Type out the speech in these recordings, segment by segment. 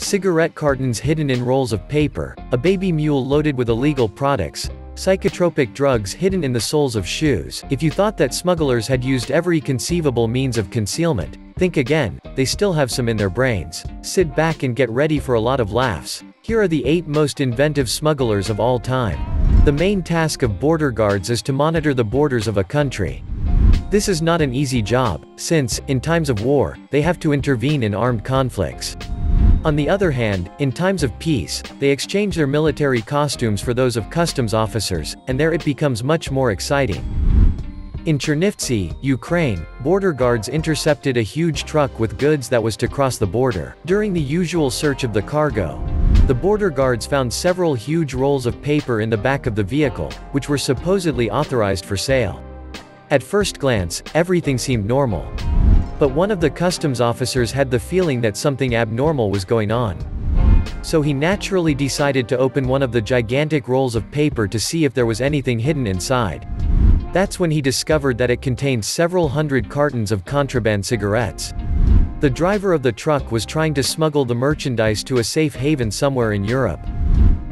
cigarette cartons hidden in rolls of paper, a baby mule loaded with illegal products, psychotropic drugs hidden in the soles of shoes. If you thought that smugglers had used every conceivable means of concealment, think again, they still have some in their brains. Sit back and get ready for a lot of laughs. Here are the 8 most inventive smugglers of all time. The main task of border guards is to monitor the borders of a country. This is not an easy job, since, in times of war, they have to intervene in armed conflicts. On the other hand, in times of peace, they exchange their military costumes for those of customs officers, and there it becomes much more exciting. In Chernivtsi, Ukraine, border guards intercepted a huge truck with goods that was to cross the border. During the usual search of the cargo, the border guards found several huge rolls of paper in the back of the vehicle, which were supposedly authorized for sale. At first glance, everything seemed normal. But one of the customs officers had the feeling that something abnormal was going on. So he naturally decided to open one of the gigantic rolls of paper to see if there was anything hidden inside. That's when he discovered that it contained several hundred cartons of contraband cigarettes. The driver of the truck was trying to smuggle the merchandise to a safe haven somewhere in Europe.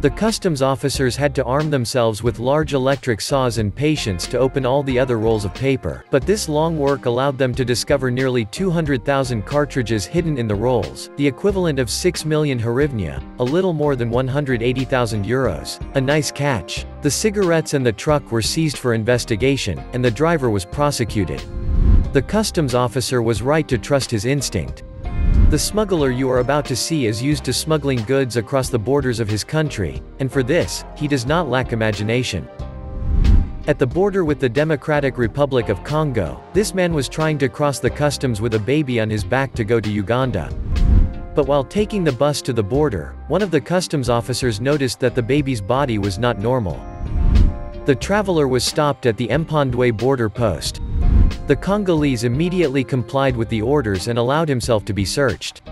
The customs officers had to arm themselves with large electric saws and patience to open all the other rolls of paper. But this long work allowed them to discover nearly 200,000 cartridges hidden in the rolls, the equivalent of 6 million hryvnia, a little more than 180,000 euros. A nice catch. The cigarettes and the truck were seized for investigation, and the driver was prosecuted. The customs officer was right to trust his instinct. The smuggler you are about to see is used to smuggling goods across the borders of his country, and for this, he does not lack imagination. At the border with the Democratic Republic of Congo, this man was trying to cross the customs with a baby on his back to go to Uganda. But while taking the bus to the border, one of the customs officers noticed that the baby's body was not normal. The traveler was stopped at the Mpondwe border post. The Congolese immediately complied with the orders and allowed himself to be searched.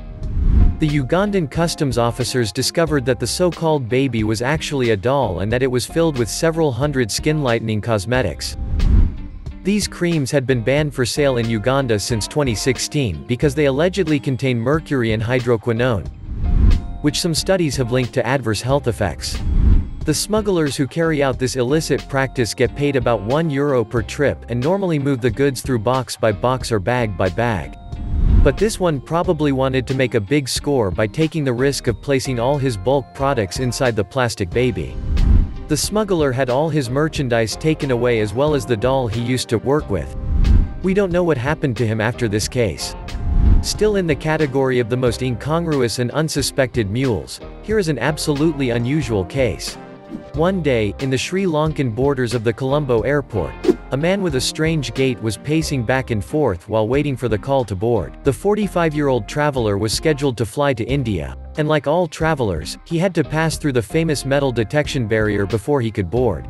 The Ugandan customs officers discovered that the so-called baby was actually a doll and that it was filled with several hundred skin-lightening cosmetics. These creams had been banned for sale in Uganda since 2016 because they allegedly contain mercury and hydroquinone, which some studies have linked to adverse health effects. The smugglers who carry out this illicit practice get paid about 1 euro per trip and normally move the goods through box by box or bag by bag. But this one probably wanted to make a big score by taking the risk of placing all his bulk products inside the plastic baby. The smuggler had all his merchandise taken away as well as the doll he used to work with. We don't know what happened to him after this case. Still in the category of the most incongruous and unsuspected mules, here is an absolutely unusual case. One day, in the Sri Lankan borders of the Colombo airport, a man with a strange gait was pacing back and forth while waiting for the call to board. The 45-year-old traveler was scheduled to fly to India, and like all travelers, he had to pass through the famous metal detection barrier before he could board.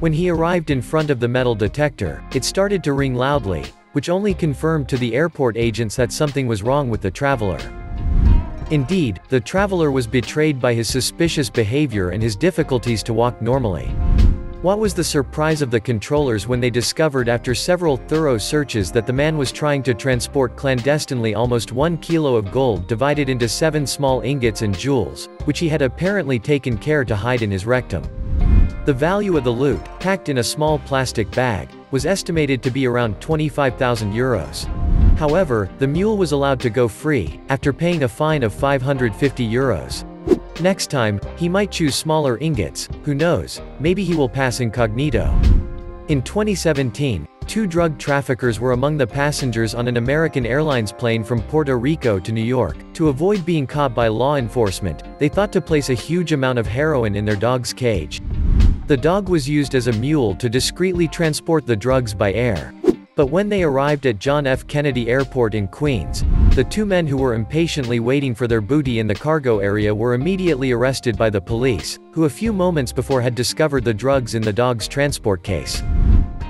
When he arrived in front of the metal detector, it started to ring loudly, which only confirmed to the airport agents that something was wrong with the traveler. Indeed, the traveler was betrayed by his suspicious behavior and his difficulties to walk normally. What was the surprise of the controllers when they discovered after several thorough searches that the man was trying to transport clandestinely almost one kilo of gold divided into seven small ingots and jewels, which he had apparently taken care to hide in his rectum. The value of the loot, packed in a small plastic bag, was estimated to be around 25,000 euros. However, the mule was allowed to go free, after paying a fine of 550 euros. Next time, he might choose smaller ingots, who knows, maybe he will pass incognito. In 2017, two drug traffickers were among the passengers on an American Airlines plane from Puerto Rico to New York. To avoid being caught by law enforcement, they thought to place a huge amount of heroin in their dog's cage. The dog was used as a mule to discreetly transport the drugs by air. But when they arrived at John F. Kennedy Airport in Queens, the two men who were impatiently waiting for their booty in the cargo area were immediately arrested by the police, who a few moments before had discovered the drugs in the dog's transport case.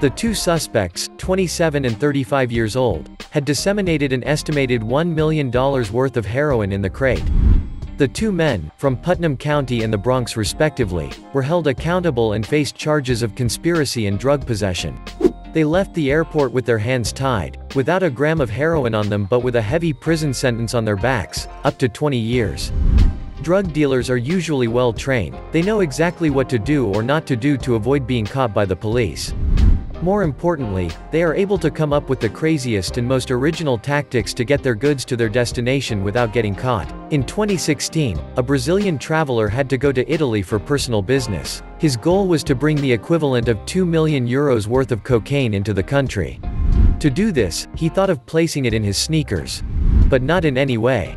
The two suspects, 27 and 35 years old, had disseminated an estimated $1 million worth of heroin in the crate. The two men, from Putnam County and the Bronx respectively, were held accountable and faced charges of conspiracy and drug possession. They left the airport with their hands tied, without a gram of heroin on them but with a heavy prison sentence on their backs, up to 20 years. Drug dealers are usually well trained, they know exactly what to do or not to do to avoid being caught by the police. More importantly, they are able to come up with the craziest and most original tactics to get their goods to their destination without getting caught. In 2016, a Brazilian traveler had to go to Italy for personal business. His goal was to bring the equivalent of 2 million euros worth of cocaine into the country. To do this, he thought of placing it in his sneakers. But not in any way.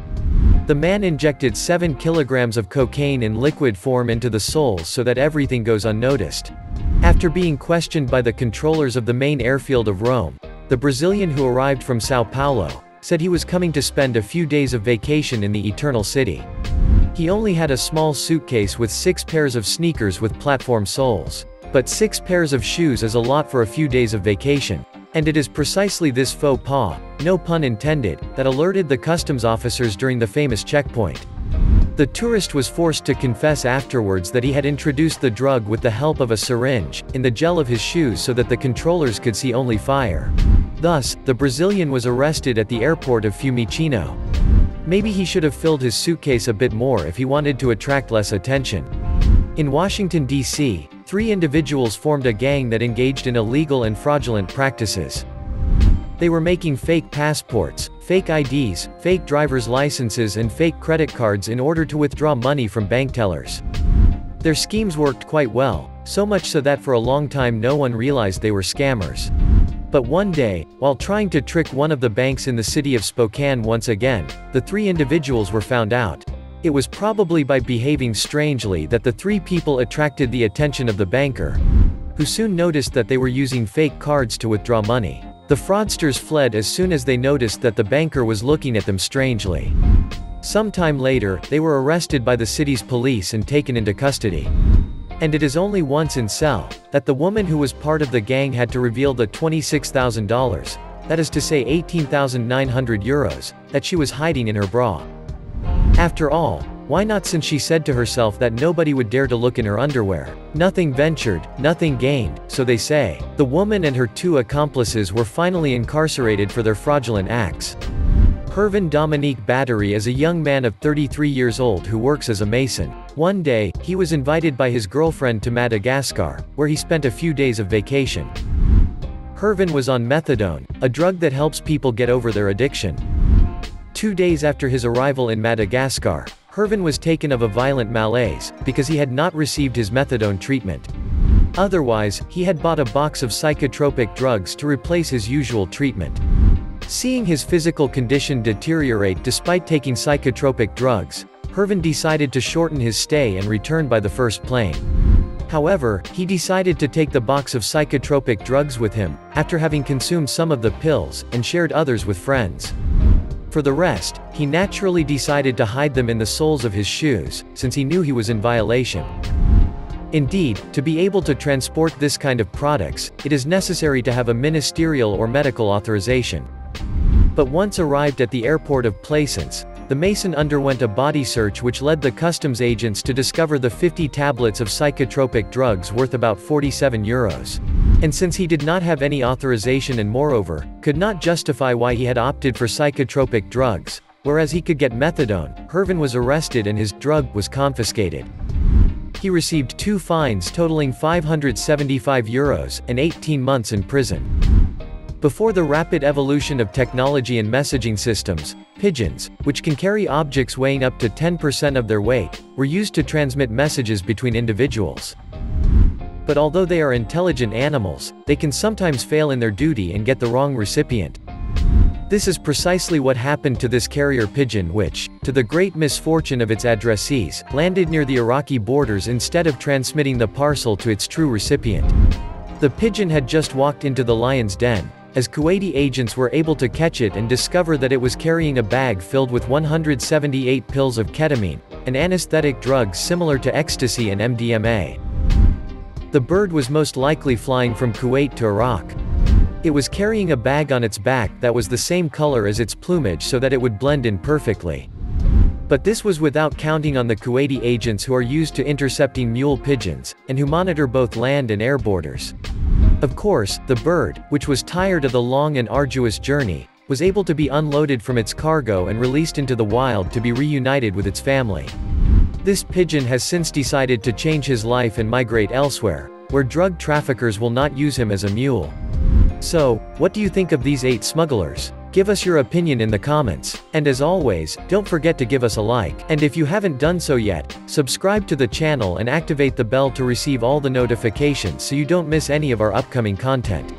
The man injected 7 kilograms of cocaine in liquid form into the soles so that everything goes unnoticed. After being questioned by the controllers of the main airfield of Rome, the Brazilian who arrived from Sao Paulo, said he was coming to spend a few days of vacation in the Eternal City. He only had a small suitcase with six pairs of sneakers with platform soles. But six pairs of shoes is a lot for a few days of vacation. And it is precisely this faux pas, no pun intended, that alerted the customs officers during the famous checkpoint. The tourist was forced to confess afterwards that he had introduced the drug with the help of a syringe, in the gel of his shoes so that the controllers could see only fire. Thus, the Brazilian was arrested at the airport of Fiumicino. Maybe he should have filled his suitcase a bit more if he wanted to attract less attention. In Washington, D.C., three individuals formed a gang that engaged in illegal and fraudulent practices. They were making fake passports, fake IDs, fake driver's licenses and fake credit cards in order to withdraw money from bank tellers. Their schemes worked quite well, so much so that for a long time no one realized they were scammers. But one day, while trying to trick one of the banks in the city of Spokane once again, the three individuals were found out. It was probably by behaving strangely that the three people attracted the attention of the banker, who soon noticed that they were using fake cards to withdraw money. The fraudsters fled as soon as they noticed that the banker was looking at them strangely. Sometime later, they were arrested by the city's police and taken into custody. And it is only once in cell, that the woman who was part of the gang had to reveal the $26,000, that is to say 18,900 euros, that she was hiding in her bra. After all, why not since she said to herself that nobody would dare to look in her underwear. Nothing ventured, nothing gained, so they say. The woman and her two accomplices were finally incarcerated for their fraudulent acts. Hervin Dominique Battery is a young man of 33 years old who works as a mason. One day, he was invited by his girlfriend to Madagascar, where he spent a few days of vacation. Hervin was on methadone, a drug that helps people get over their addiction. Two days after his arrival in Madagascar, Hervin was taken of a violent malaise, because he had not received his methadone treatment. Otherwise, he had bought a box of psychotropic drugs to replace his usual treatment. Seeing his physical condition deteriorate despite taking psychotropic drugs, Hervin decided to shorten his stay and return by the first plane. However, he decided to take the box of psychotropic drugs with him, after having consumed some of the pills, and shared others with friends. For the rest, he naturally decided to hide them in the soles of his shoes, since he knew he was in violation. Indeed, to be able to transport this kind of products, it is necessary to have a ministerial or medical authorization. But once arrived at the airport of Plaisance, the Mason underwent a body search which led the customs agents to discover the 50 tablets of psychotropic drugs worth about 47 euros. And since he did not have any authorization and moreover, could not justify why he had opted for psychotropic drugs, whereas he could get methadone, Hervin was arrested and his drug was confiscated. He received two fines totaling 575 euros and 18 months in prison. Before the rapid evolution of technology and messaging systems, pigeons, which can carry objects weighing up to 10% of their weight, were used to transmit messages between individuals. But although they are intelligent animals, they can sometimes fail in their duty and get the wrong recipient. This is precisely what happened to this carrier pigeon which, to the great misfortune of its addressees, landed near the Iraqi borders instead of transmitting the parcel to its true recipient. The pigeon had just walked into the lion's den, as Kuwaiti agents were able to catch it and discover that it was carrying a bag filled with 178 pills of ketamine, an anesthetic drug similar to ecstasy and MDMA. The bird was most likely flying from Kuwait to Iraq. It was carrying a bag on its back that was the same color as its plumage so that it would blend in perfectly. But this was without counting on the Kuwaiti agents who are used to intercepting mule pigeons, and who monitor both land and air borders. Of course, the bird, which was tired of the long and arduous journey, was able to be unloaded from its cargo and released into the wild to be reunited with its family. This pigeon has since decided to change his life and migrate elsewhere, where drug traffickers will not use him as a mule. So, what do you think of these 8 smugglers? Give us your opinion in the comments, and as always, don't forget to give us a like, and if you haven't done so yet, subscribe to the channel and activate the bell to receive all the notifications so you don't miss any of our upcoming content.